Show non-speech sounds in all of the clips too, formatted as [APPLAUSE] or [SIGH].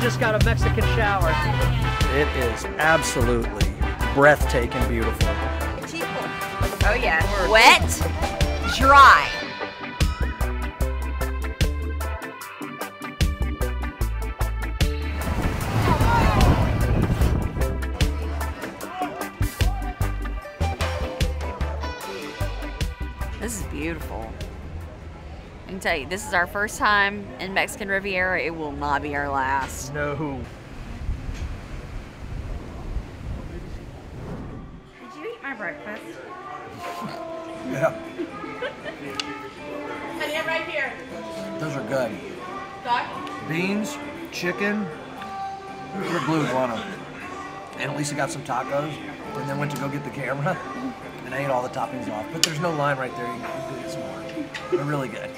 Lisa just got a Mexican shower. It is absolutely breathtaking beautiful. Oh yeah. Wet, dry. Can tell you, this is our first time in Mexican Riviera. It will not be our last. No. Did you eat my breakfast? Yeah, Honey, I'm right here. those are good. Doc? Beans, chicken, your blue iguana. And Lisa got some tacos and then went to go get the camera and I ate all the toppings off. But there's no line right there. You can get some more. They're really good.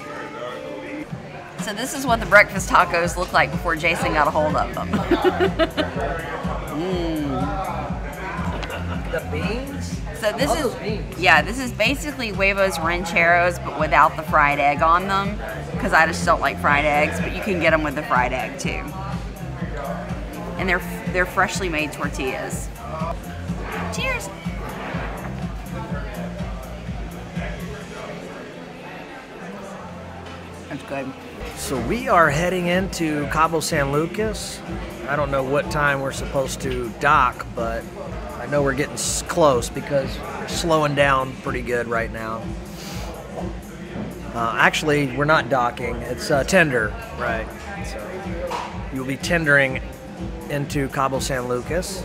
So this is what the breakfast tacos look like before Jason got a hold of them. [LAUGHS] Mm. The beans? So this oh, is beans. yeah, this is basically huevos rancheros, but without the fried egg on them, because I just don't like fried eggs. But you can get them with the fried egg too, and they're they're freshly made tortillas. Cheers. That's good. So we are heading into Cabo San Lucas. I don't know what time we're supposed to dock, but I know we're getting close because we're slowing down pretty good right now. Uh, actually, we're not docking. It's uh, tender, right? So you'll be tendering into Cabo San Lucas.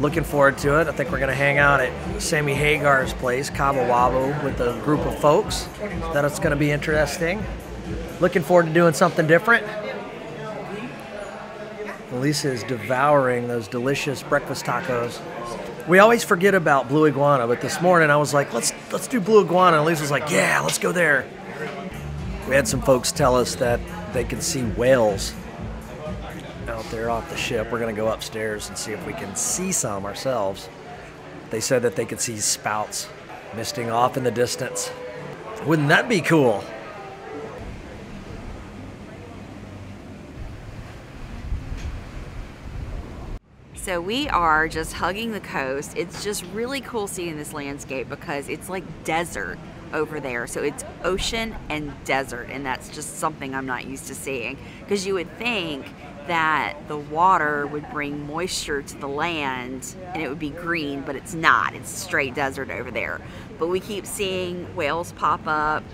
Looking forward to it. I think we're going to hang out at Sammy Hagar's place, Cabo Wabo, with a group of folks. That it's going to be interesting. Looking forward to doing something different. Lisa is devouring those delicious breakfast tacos. We always forget about blue iguana, but this morning I was like, let's let's do blue iguana. And was like, yeah, let's go there. We had some folks tell us that they could see whales out there off the ship. We're gonna go upstairs and see if we can see some ourselves. They said that they could see spouts misting off in the distance. Wouldn't that be cool? So we are just hugging the coast. It's just really cool seeing this landscape because it's like desert over there. So it's ocean and desert, and that's just something I'm not used to seeing. Because you would think that the water would bring moisture to the land and it would be green, but it's not. It's straight desert over there. But we keep seeing whales pop up.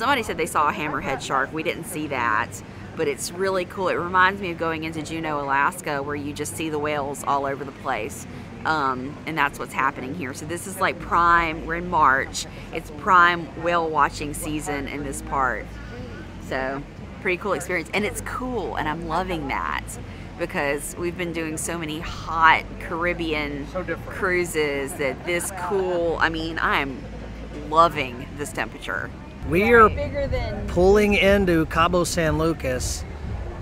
Somebody said they saw a hammerhead shark. We didn't see that, but it's really cool. It reminds me of going into Juneau, Alaska, where you just see the whales all over the place. Um, and that's what's happening here. So this is like prime. We're in March. It's prime whale watching season in this part. So pretty cool experience, and it's cool, and I'm loving that because we've been doing so many hot Caribbean So cruises that this cool. I mean, I'm loving this temperature. We are bigger than pulling into Cabo San Lucas,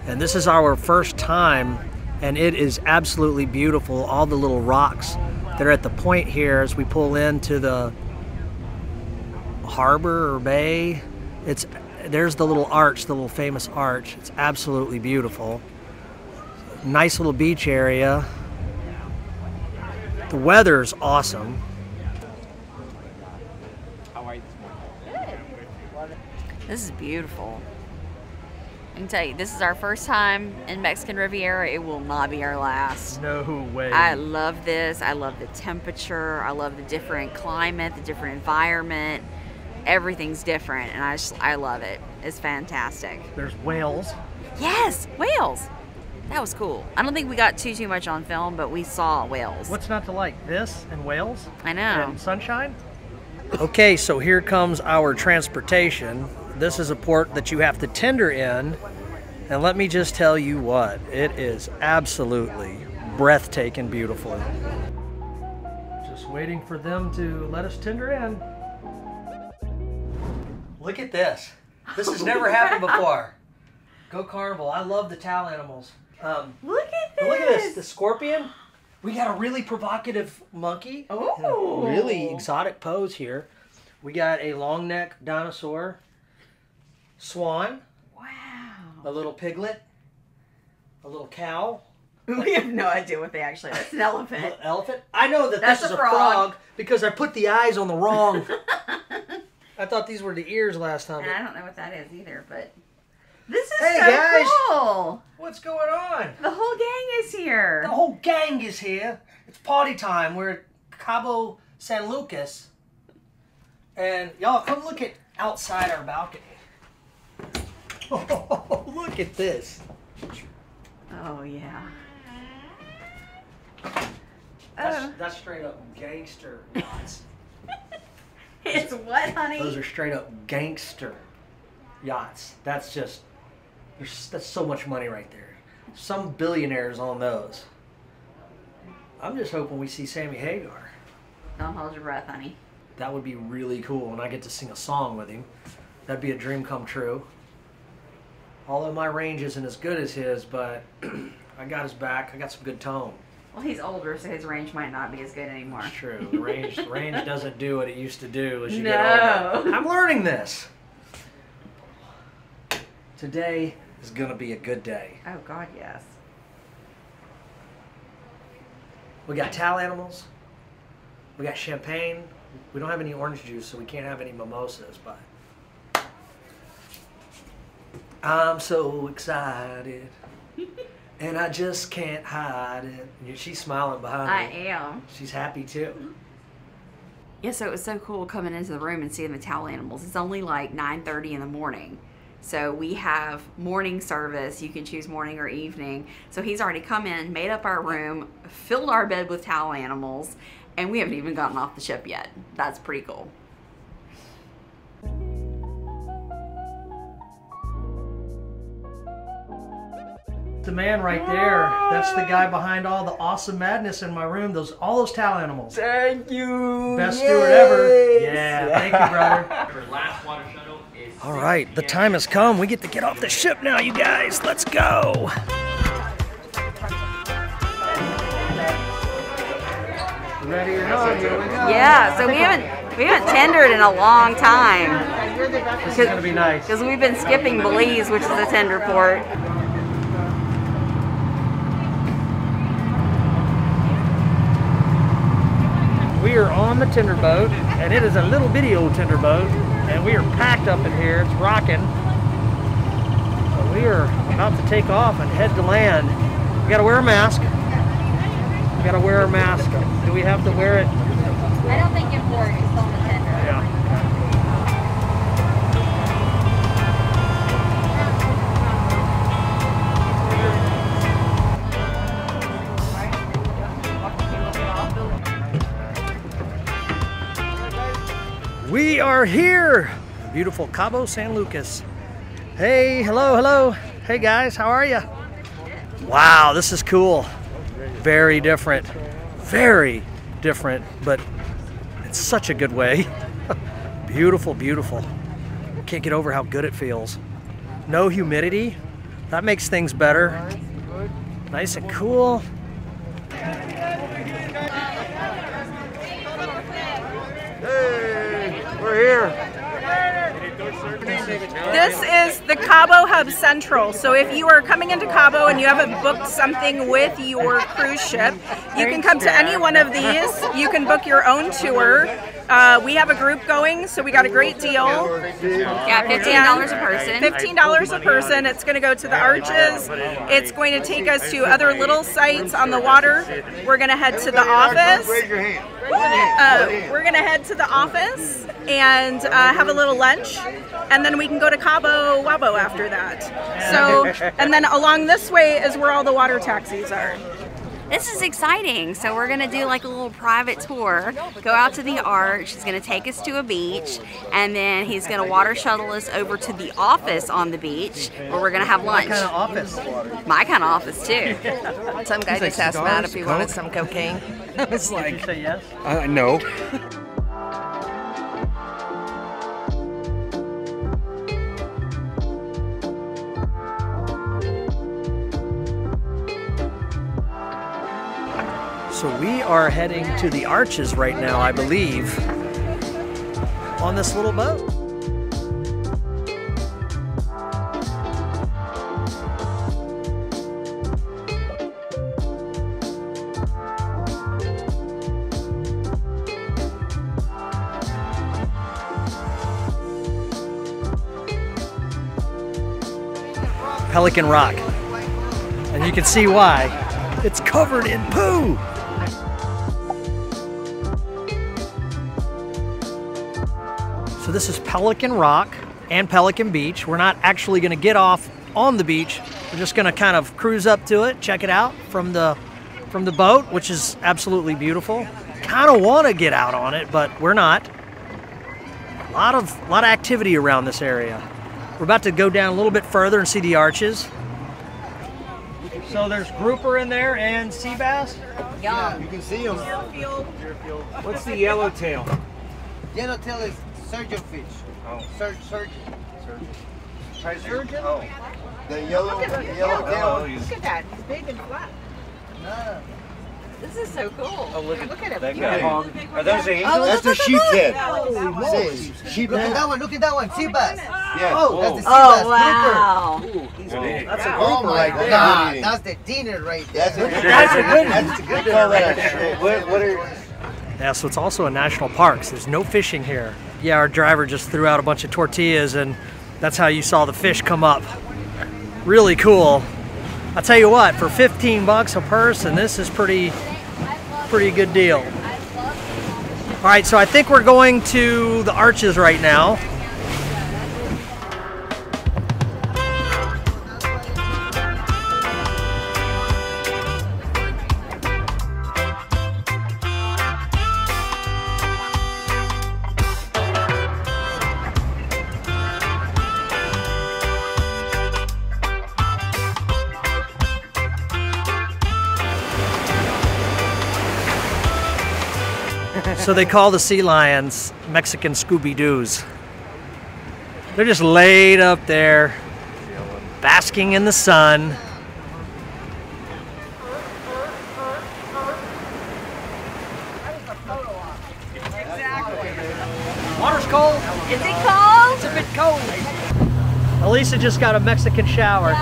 and this is our first time, and it is absolutely beautiful. All the little rocks that are at the point here as we pull into the harbor or bay. It's there's the little arch, the little famous arch. It's absolutely beautiful. Nice little beach area. The weather's awesome. This is beautiful. I can tell you, this is our first time in Mexican Riviera. It will not be our last. No way. I love this. I love the temperature. I love the different climate, the different environment. Everything's different, and I just I love it. It's fantastic. There's whales. Yes, whales. That was cool. I don't think we got too too much on film, but we saw whales. What's not to like? This and whales? I know. And sunshine? Okay, so here comes our transportation. This is a port that you have to tender in. And let me just tell you what, it is absolutely breathtaking beautiful. Just waiting for them to let us tender in. Look at this. This has never happened before. Go Carnival. I love the towel animals. Um, Look at this. Look at this, the scorpion. We got a really provocative monkey. Ooh. really exotic pose here. We got a long neck dinosaur, swan, Wow. a little piglet, a little cow, [LAUGHS] We have no idea what they actually are. It's an elephant. An elephant? I know that That's this a is a frog. frog. because I put the eyes on the wrong. [LAUGHS] I thought these were the ears last time. And I don't know what that is either, but this is Hey, so guys. cool. What's going on? The whole gang is here. The whole gang is here. It's party time. We're at Cabo San Lucas. And y'all come look at outside our balcony. [LAUGHS] look at this. Oh yeah. That's, Oh, that's straight up gangster [LAUGHS] yachts. it's what, honey? Those are straight up gangster yachts. That's just there's that's so much money right there. Some billionaires on those. I'm just hoping we see Sammy Hagar. Don't hold your breath, honey. That would be really cool, and I get to sing a song with him. That'd be a dream come true. Although my range isn't as good as his, but [CLEARS THROAT] I got his back. I got some good tone. Well, he's older, so his range might not be as good anymore. It's true. The range, the range doesn't do what it used to do as you No. get older. I'm learning this. Today is gonna be a good day. Oh God, yes. We got towel animals. We got champagne. We don't have any orange juice, so we can't have any mimosas, but I'm so excited. and I just can't hide it. She's smiling behind I me. I am. She's happy too. Yeah, so it was so cool coming into the room and seeing the towel animals. It's only like 9:30 in the morning. So we have morning service. You can choose morning or evening. So he's already come in, made up our room, filled our bed with towel animals, and we haven't even gotten off the ship yet. That's pretty cool. The man right there, that's the guy behind all the awesome madness in my room. Those all those towel animals. Thank you. Best steward ever. Yeah, thank you, brother. [LAUGHS] Our last water shuttle is. All right, the time has come. We get to get off the ship now, you guys. Let's go. Ready or not, here we go. Yeah, so we haven't we haven't tendered in a long time This is gonna be nice. because we've been skipping Belize, which is a tender port. We are on the tender boat, and it is a little bitty old tender boat, and we are packed up in here. It's rocking. So we are about to take off and head to land. We gotta wear a mask. We gotta wear a mask. Do we have to wear it? I don't think are here, beautiful Cabo San Lucas. Hey, hello, hello. Hey guys, how are you? Wow, this is cool. Very different. Very different, but in such a good way. [LAUGHS] beautiful, beautiful. Can't get over how good it feels. No humidity. That makes things better. Nice and cool. Hey, we're here. This is the Cabo Hub Central. So if you are coming into Cabo and you haven't booked something with your cruise ship, you can come to any one of these. You can book your own tour. Uh, we have a group going, so we got a great deal. Yeah, fifteen dollars a person. Fifteen dollars a person. It's going to go to the arches. It's going to take us to other little sites on the water. We're going to head to the office. Uh, we're going to head to the office and uh, have a little lunch, and then we can go to Cabo Wabo after that. [LAUGHS] So, and then along this way is where all the water taxis are. This is exciting. So we're gonna do like a little private tour. Go out to the arch. He's gonna take us to a beach, and then he's gonna water shuttle us over to the office on the beach, where we're gonna have lunch. Kind of office. My kind of office too. [LAUGHS] Some guy just asked Matt if he wanted some cocaine. [LAUGHS] I was Did you like, say yes? uh, no. So we are heading to the arches right now, I believe. on this little boat. Pelican Rock. And you can see why. It's covered in poo. So this is Pelican Rock and Pelican Beach. We're not actually going to get off on the beach. We're just going to kind of cruise up to it, check it out from the from the boat, which is absolutely beautiful. Kind of want to get out on it, but we're not. A lot of a lot of activity around this area. We're about to go down a little bit further and see the arches. So there's grouper in there and sea bass. Yum. You can see them. What's the yellowtail? Yellowtail is surgeon fish. Oh. Sur- surgeon. Surgeon? Oh. The yellow, the yellowtail. he's- Look at that. It's big and flat. No. This is so cool. Oh, look at, Look at it. that guy. Are those oh, angels? Oh, That's the sheep's head. Holy See, sheep Look at that one. Look at that one. Oh, sea bass. Yeah. Oh. That's the sea Oh bass. wow. He's big. That's a Oh my right. God. That's the dinner right there. That's a good That's a good one. That's a good call. What, what are, Yeah, so it's also a national park. So there's no fishing here. Yeah, our driver just threw out a bunch of tortillas, and that's how you saw the fish come up. Really cool. I'll tell you what, for 15 bucks a person, this is pretty, pretty good deal. All right, so I think we're going to the arches right now. So they call the sea lions Mexican Scooby Doos. They're just laid up there, basking in the sun. Water's cold. Is it cold? It's a bit cold. Elisa just got a Mexican shower.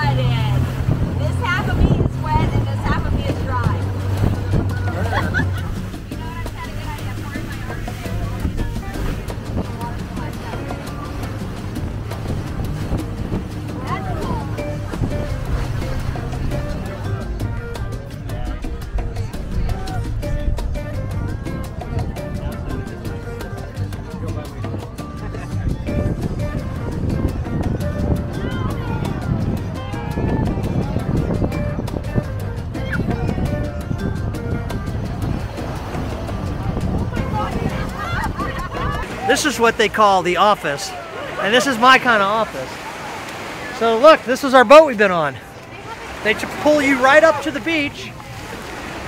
This is what they call the office, and this is my kind of office. So look, this is our boat we've been on. They pull you right up to the beach,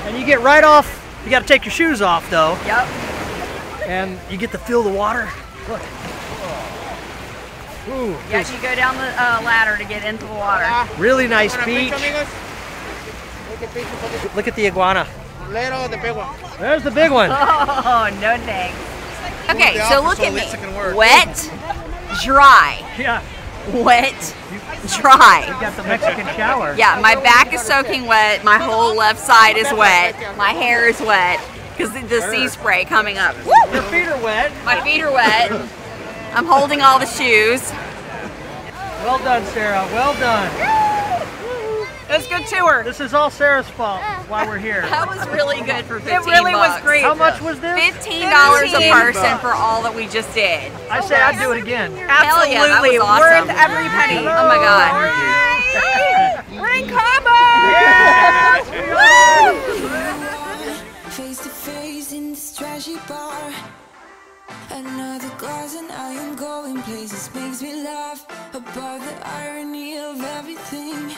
and you get right off. You got to take your shoes off though, Yep. and you get to feel the water. Look. Ooh, Yeah, you go down the uh, ladder to get into the water. really nice beach. Look at the iguana. Little, the big one. There's the big one. [LAUGHS] Oh, no thanks. Okay, so look at me. Lisa can work. Wet, dry, Yeah, wet, dry. got the Mexican shower. Yeah, my back is soaking wet. My whole left side is wet. My hair is wet because the, the sea spray coming up. Woo! Your feet are wet. My feet are wet. I'm holding all the shoes. Well done, Sarah. Well done. It was a good tour. This is all Sarah's fault. [LAUGHS] Why we're here. That was really good for 15 It really was great. How much was this? Fifteen dollars a 15 person for all that we just did. I oh, say I'd do it again. Hell yeah, that Absolutely was awesome. worth every penny. Oh my god. We're in [LAUGHS] Cabo. Face to face in this trashy bar. Another glass and I am going places. Makes me laugh about the irony of everything.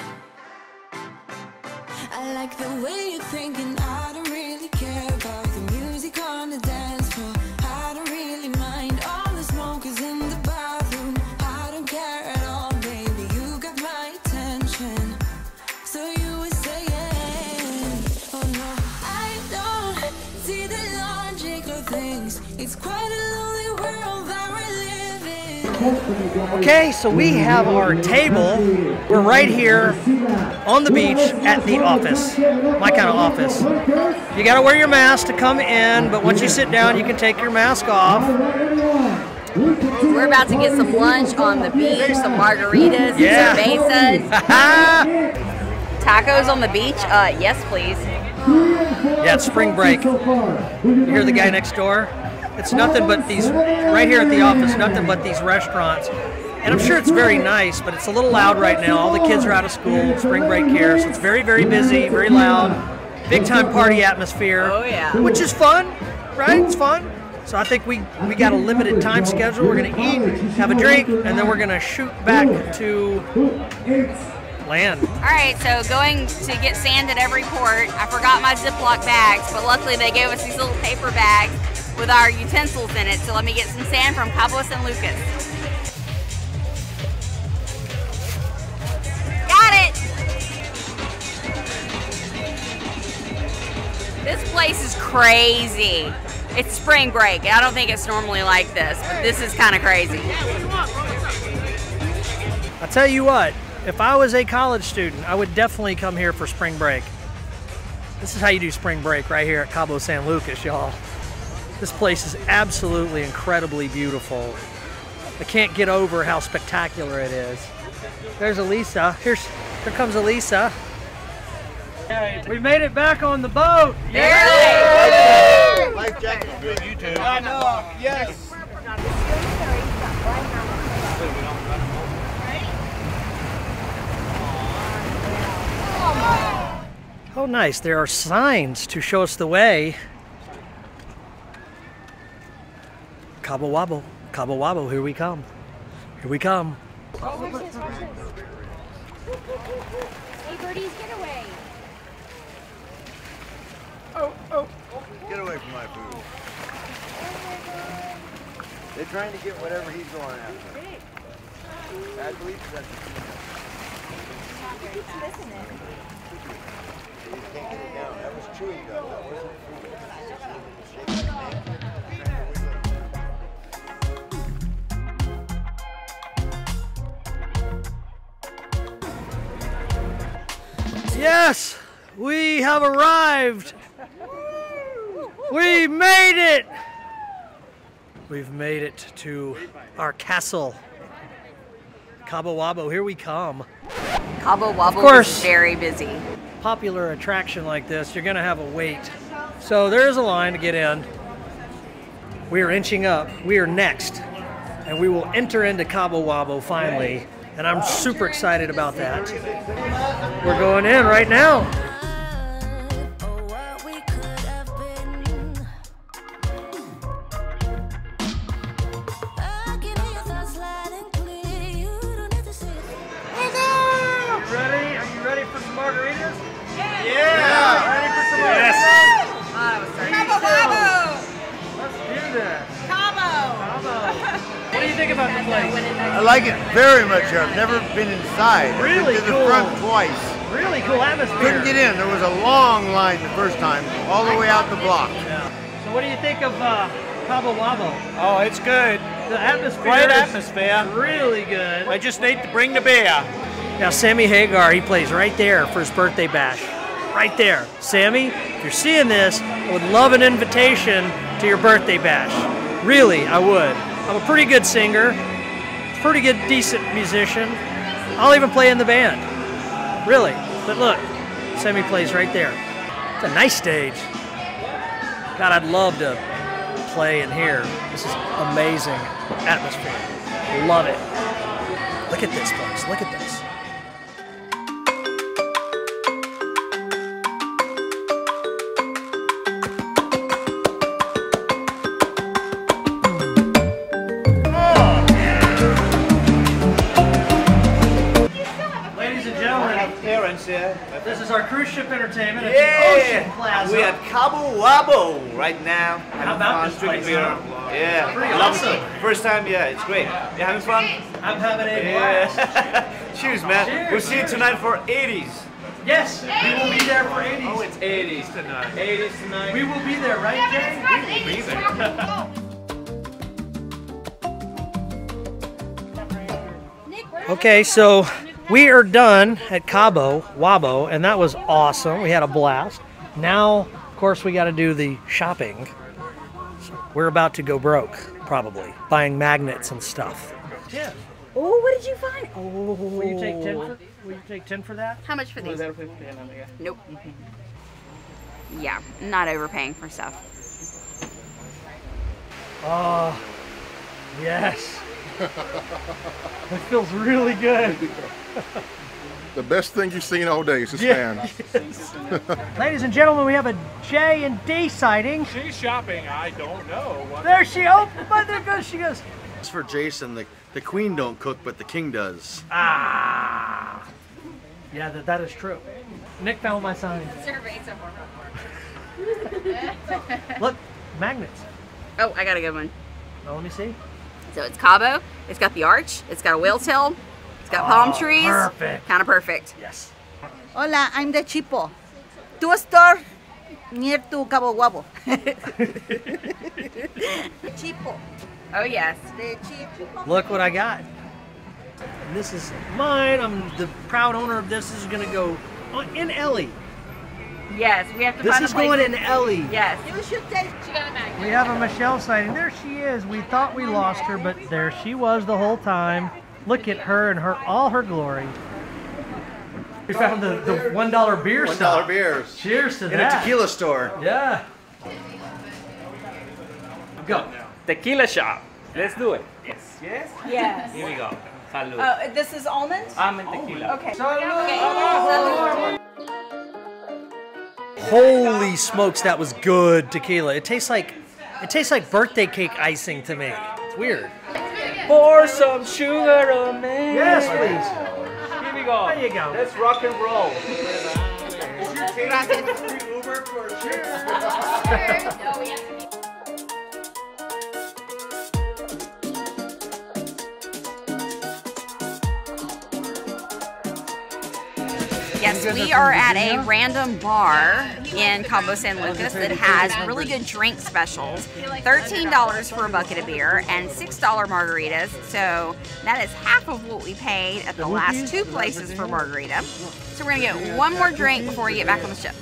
I like the way you're thinking. I don't really care Okay, so we have our table. We're right here on the beach at the office. My kind of office. You gotta wear your mask to come in, but once you sit down, you can take your mask off. We're about to get some lunch on the beach, some margaritas, Yeah. cervezas. [LAUGHS] Tacos on the beach? Uh, yes, please. Yeah, it's spring break. You hear the guy next door? It's nothing but these, right here at the office, nothing but these restaurants. And I'm sure it's very nice, but it's a little loud right now. All the kids are out of school, spring break here, so it's very, very busy, very loud, big time party atmosphere. Oh, yeah. Which is fun, right? It's fun. So I think we, we got a limited time schedule. We're gonna eat, have a drink, and then we're gonna shoot back to land. All right, so going to get sand at every port. I forgot my Ziploc bags, but luckily they gave us these little paper bags with our utensils in it. So let me get some sand from Cabo San Lucas. Got it! This place is crazy. It's spring break. I don't think it's normally like this, but this is kind of crazy. I tell you what, if I was a college student, I would definitely come here for spring break. This is how you do spring break right here at Cabo San Lucas, y'all. This place is absolutely incredibly beautiful. I can't get over how spectacular it is. There's Elisa. Here's here comes Elisa. We made it back on the boat. Life jacket's good. You too. I know. Yes. Oh, nice. There are signs to show us the way. Cabo Wabo, Cabo Wabo, here we come. Here we come. Hey, birdies, get away. Oh, oh, oh. Get away from my food. They're trying to get whatever he's going after. I believe that's He keeps missing it. You can't get it down. That was chewing gum. That wasn't food. Yes, we have arrived. We made it. We've made it to our castle. Cabo Wabo, here we come. Cabo Wabo of course. is very busy. Popular attraction like this, you're gonna have a wait. So there is a line to get in. We are inching up. We are next. And we will enter into Cabo Wabo finally. And I'm super excited about that. We're going in right now. Oh, what we could have been. I can hear your thoughts loud and clear. You don't have to say it. Ready? Are you ready for some margaritas? Yeah. Ready for some Yes. Cabo Wabo! Let's do this. Cabo! [LAUGHS] What do you think about the place? I like it very much. I've never been inside. Really I've been to the cool. front twice. Really cool atmosphere. Couldn't get in. There was a long line the first time, all the way out the block. So what do you think of uh, Cabo Wabo? Oh, it's good. The atmosphere Great is atmosphere. really good. I just need to bring the beer. Now Sammy Hagar, he plays right there for his birthday bash. Right there. Sammy, if you're seeing this, I would love an invitation to your birthday bash. Really, I would. I'm a pretty good singer, pretty good, decent musician. I'll even play in the band. Really. But look, Sammy plays right there. It's a nice stage. God, I'd love to play in here. This is amazing atmosphere. Love it. Look at this place. Look at this. Parents here. this is our cruise ship entertainment at the Ocean Yeah. Plaza. We at Cabo Wabo right now. How about this place, beer. huh? Yeah. Pretty Love awesome. it. First time, yeah, it's great. You having fun? I'm having a blast. Yeah. [LAUGHS] Cheers, man. Cheers, we'll see you tonight for 80s. Yes, we will be there for 80s. Oh, it's 80s tonight. 80s tonight. we will be there, right, Jay? will be there. [LAUGHS] Okay, so we are done at Cabo Wabo, and that was awesome. We had a blast. Now, of course, we got to do the shopping. So we're about to go broke, probably, buying magnets and stuff. Yeah. Oh, what did you find? Oh. Will you take ten oh. for? Will you take ten for that? How much for these? Nope. Mm-hmm. Yeah, not overpaying for stuff. Oh, yes. [LAUGHS] It feels really good. [LAUGHS] The best thing you've seen all day is this Yeah. fan. Ladies and gentlemen, we have a J and D sighting. She's shopping. I don't know. What There she oh, but there goes she goes. As for Jason, the, the queen don't cook, but the king does. Ah. Yeah, that, that is true. Nick found my sign. Look, magnets. Oh, I got a good one. Oh, let me see. So it's Cabo. It's got the arch. It's got a whale tail. It's got palm Oh, trees. perfect. Kind of perfect. Yes. Hola, I'm the Chipo. Two store near to Cabo Guabo. [LAUGHS] Chipo. Oh yes. The Chipo. Look what I got. And this is mine. I'm the proud owner of this. This is gonna go in Ellie. Yes, we have to This find is a place. going in Ellie. Yes. You should take. She got a magnet. We have a Michelle sighting. There she is. We thought we lost her, but there she was the whole time. Look at her and her all her glory. We found the, the one dollar beer One beers. Cheers to In that. a tequila store. Yeah. Go. Tequila shop. Let's do it. Yes. Yes. Yes. Here we go. Salud. Oh, this is almond? Almond tequila. Oh, okay. Holy smokes, that was good tequila. It tastes like it tastes like birthday cake icing to me. It's weird. Pour some sugar on me. Yes, please. Here we go. There you go. Let's rock and roll. Yes, we are at a random bar in Cabo San Lucas that has really good drink specials. $13 for a bucket of beer and $6 margaritas. So that is half of what we paid at the last two places for margarita. So we're gonna get one more drink before we get back on the ship.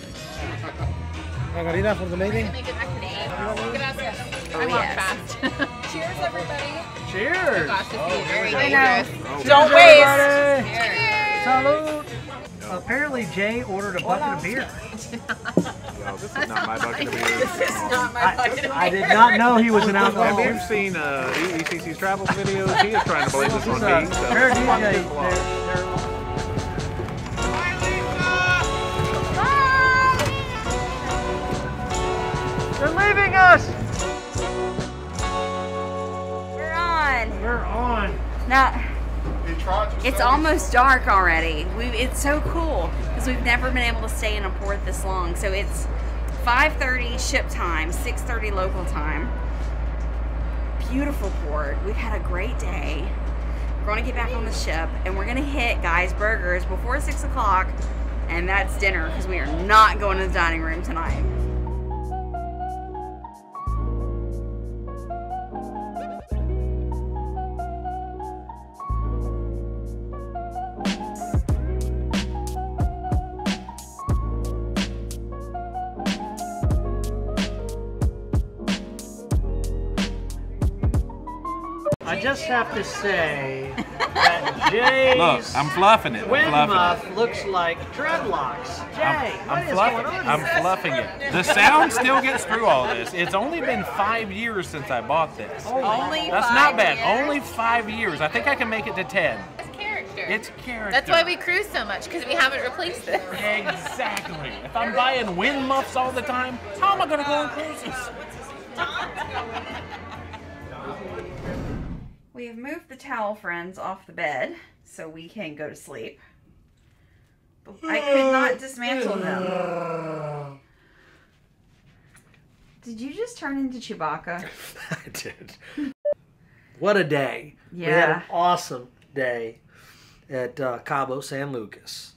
Margarita for the lady. Oh, yes. [LAUGHS] Cheers, everybody. Cheers. I know. Oh, Don't waste. Salud. Apparently Jay ordered a bucket of beer. No, this is not my bucket of beer. [LAUGHS] This is not my bucket of I did not know he was an Have alcoholic. you seen uh, ECC's travel videos? He is trying to blame this on He's a me. So. fair DJ. They're- they're- They're leaving us. We're on. We're on. Now, it's almost dark already. We, it's so cool because we've never been able to stay in a port this long. So it's 5:30 ship time, 6:30 local time. Beautiful port. We've had a great day. We're going to get back on the ship and we're going to hit Guy's Burgers before six o'clock, and that's dinner because we are not going to the dining room tonight. I just have to say that [LAUGHS] Jay's Look, I'm fluffing it. I'm wind fluffing it. looks like dreadlocks. Jay, I'm, what I'm is fluffing going it. on? I'm fluffing it. The sound still gets through all this. It's only been five years since I bought this. Only That's five not bad. years? Only five years. I think I can make it to ten. It's character. It's character. That's why we cruise so much because we haven't replaced this. Exactly. If I'm buying wind muffs all the time, how am I going to go on cruises? [LAUGHS] We have moved the towel friends off the bed so we can go to sleep. But I could not dismantle them. [SIGHS] Did you just turn into Chewbacca? [LAUGHS] I did. What a day. We had Yeah. an awesome day at uh, Cabo San Lucas.